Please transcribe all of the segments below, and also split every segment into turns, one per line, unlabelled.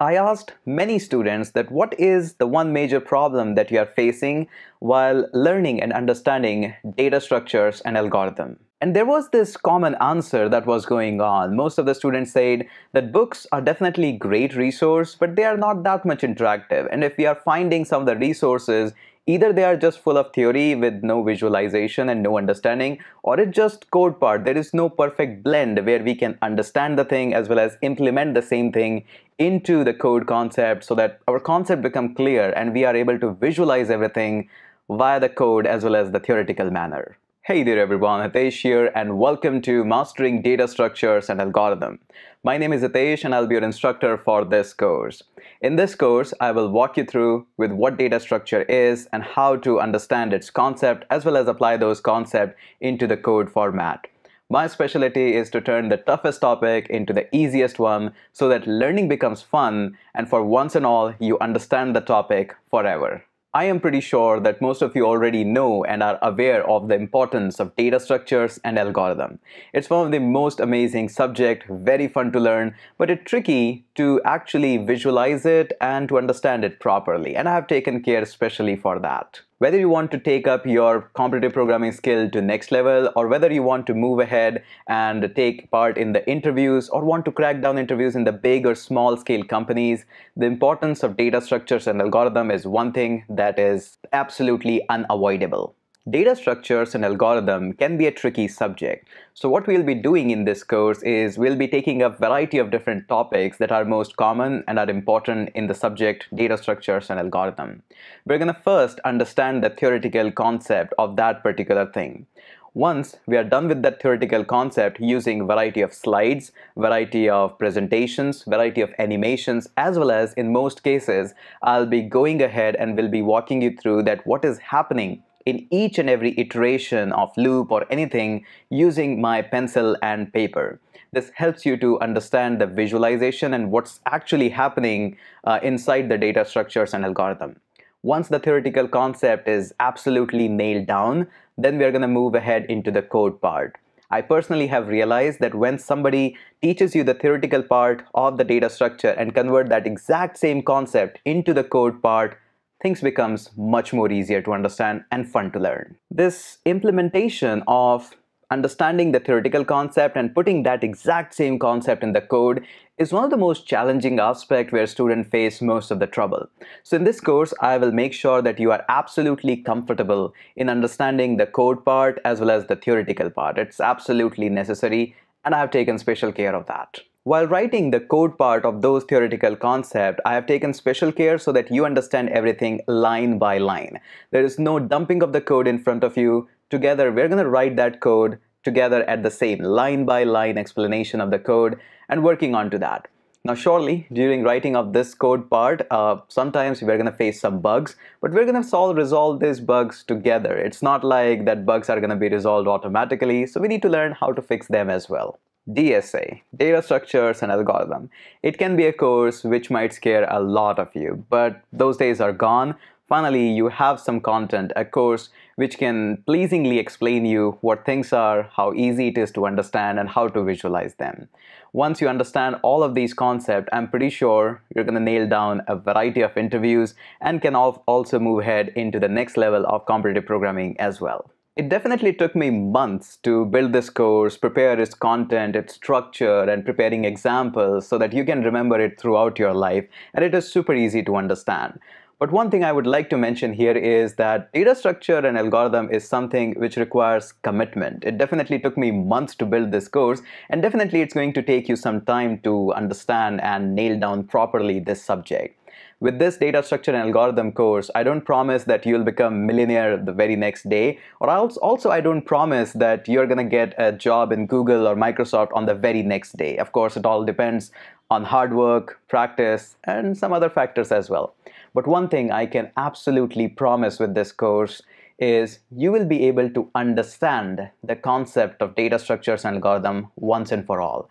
I asked many students that what is the one major problem that you are facing while learning and understanding data structures and algorithm. And there was this common answer that was going on. Most of the students said that books are definitely great resource, but they are not that much interactive. And if we are finding some of the resources either they are just full of theory with no visualization and no understanding or it's just code part there is no perfect blend where we can understand the thing as well as implement the same thing into the code concept so that our concept become clear and we are able to visualize everything via the code as well as the theoretical manner Hey there everyone, Hitesh here and welcome to Mastering Data Structures and Algorithm. My name is Hitesh and I'll be your instructor for this course. In this course, I will walk you through with what data structure is and how to understand its concept as well as apply those concepts into the code format. My specialty is to turn the toughest topic into the easiest one so that learning becomes fun and for once and all, you understand the topic forever. I am pretty sure that most of you already know and are aware of the importance of data structures and algorithm. It's one of the most amazing subject, very fun to learn, but it's tricky to actually visualize it and to understand it properly. And I have taken care especially for that. Whether you want to take up your competitive programming skill to next level or whether you want to move ahead and take part in the interviews or want to crack down interviews in the big or small scale companies, the importance of data structures and algorithm is one thing that is absolutely unavoidable. Data structures and algorithm can be a tricky subject. So what we'll be doing in this course is we'll be taking a variety of different topics that are most common and are important in the subject data structures and algorithm. We're going to first understand the theoretical concept of that particular thing. Once we are done with that theoretical concept using variety of slides, variety of presentations, variety of animations, as well as in most cases, I'll be going ahead and will be walking you through that what is happening in each and every iteration of loop or anything using my pencil and paper. This helps you to understand the visualization and what's actually happening uh, inside the data structures and algorithm. Once the theoretical concept is absolutely nailed down, then we are going to move ahead into the code part. I personally have realized that when somebody teaches you the theoretical part of the data structure and convert that exact same concept into the code part, things becomes much more easier to understand and fun to learn. This implementation of understanding the theoretical concept and putting that exact same concept in the code is one of the most challenging aspects where students face most of the trouble. So in this course, I will make sure that you are absolutely comfortable in understanding the code part as well as the theoretical part. It's absolutely necessary and I have taken special care of that. While writing the code part of those theoretical concepts, I have taken special care so that you understand everything line by line. There is no dumping of the code in front of you. Together, we're going to write that code together at the same line by line explanation of the code and working on to that. Now surely during writing of this code part, uh, sometimes we're going to face some bugs, but we're going to solve resolve these bugs together. It's not like that bugs are going to be resolved automatically, so we need to learn how to fix them as well. DSA, Data Structures and Algorithm. It can be a course which might scare a lot of you, but those days are gone. Finally, you have some content, a course which can pleasingly explain you what things are, how easy it is to understand, and how to visualize them. Once you understand all of these concepts, I'm pretty sure you're going to nail down a variety of interviews and can also move ahead into the next level of competitive programming as well. It definitely took me months to build this course, prepare its content, its structure, and preparing examples so that you can remember it throughout your life, and it is super easy to understand. But one thing I would like to mention here is that data structure and algorithm is something which requires commitment. It definitely took me months to build this course, and definitely it's going to take you some time to understand and nail down properly this subject. With this data structure and algorithm course, I don't promise that you'll become millionaire the very next day, or else also I don't promise that you're gonna get a job in Google or Microsoft on the very next day. Of course, it all depends on hard work, practice, and some other factors as well. But one thing I can absolutely promise with this course is you will be able to understand the concept of data structures and algorithm once and for all.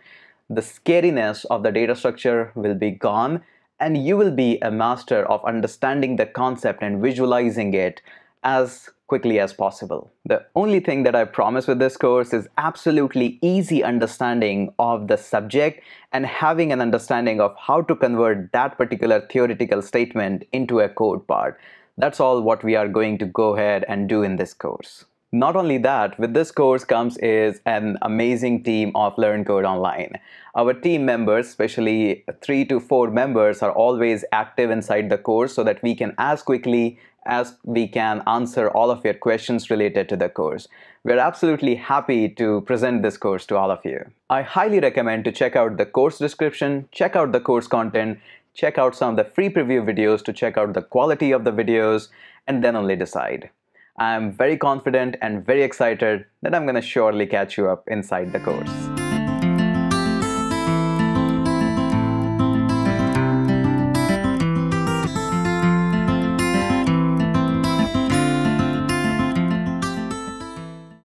The scariness of the data structure will be gone and you will be a master of understanding the concept and visualizing it as quickly as possible. The only thing that I promise with this course is absolutely easy understanding of the subject and having an understanding of how to convert that particular theoretical statement into a code part. That's all what we are going to go ahead and do in this course. Not only that, with this course comes is an amazing team of Learn Code Online. Our team members, especially three to four members, are always active inside the course so that we can as quickly as we can answer all of your questions related to the course. We're absolutely happy to present this course to all of you. I highly recommend to check out the course description, check out the course content, check out some of the free preview videos to check out the quality of the videos, and then only decide. I'm very confident and very excited that I'm going to surely catch you up inside the course.